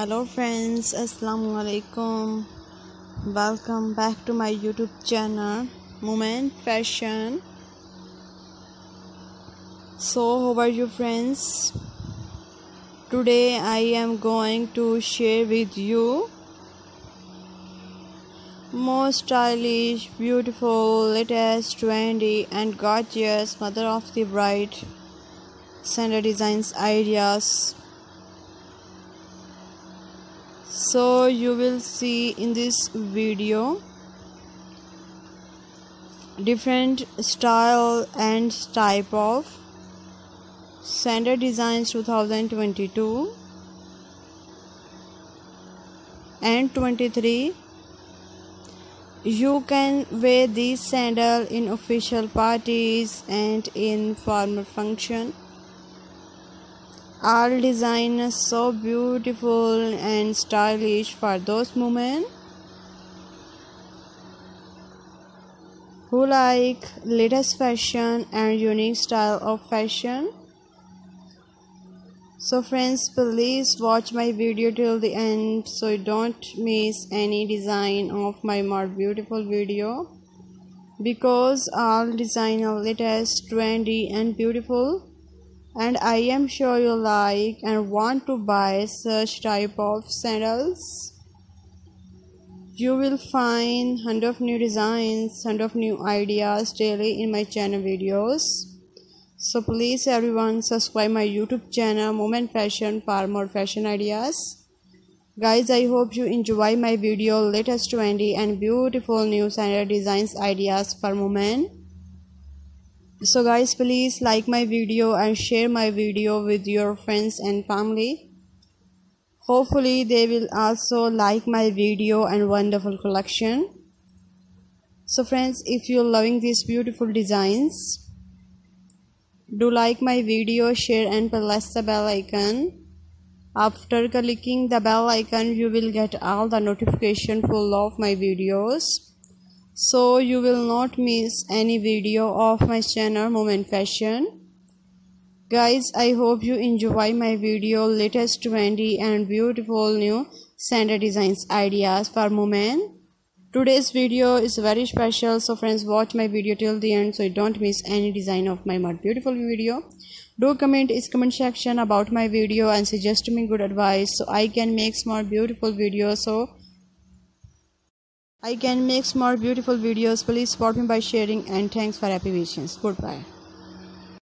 hello friends. Assalamu alaikum welcome back to my youtube channel women fashion. So how are you friends? Today i am going to share with you more stylish beautiful latest trendy and gorgeous mother of the bride center designs ideas so you will see in this video different style and type of sandal designs 2022 and 23 you can wear this sandal in official parties and in formal function all design so beautiful and stylish for those women who like latest fashion and unique style of fashion. So friends please watch my video till the end so you don't miss any design of my more beautiful video. Because all design are latest trendy and beautiful and I am sure you like and want to buy such type of sandals. You will find hundred of new designs, hundred of new ideas daily in my channel videos. So please everyone subscribe my YouTube channel Women Fashion for more fashion ideas. Guys, I hope you enjoy my video latest trendy and beautiful new sandal designs ideas for moment so guys please like my video and share my video with your friends and family. Hopefully they will also like my video and wonderful collection. So friends if you're loving these beautiful designs do like my video share and press the bell icon. After clicking the bell icon you will get all the notification full of my videos so you will not miss any video of my channel women fashion. Guys i hope you enjoy my video latest trendy and beautiful new sandal designs ideas for moment today's video is very special so friends watch my video till the end so you don't miss any design of my more beautiful video. Do comment is comment section about my video and suggest me good advice so i can make more beautiful videos. So I can make more beautiful videos. Please support me by sharing and thanks for happy visions. Goodbye.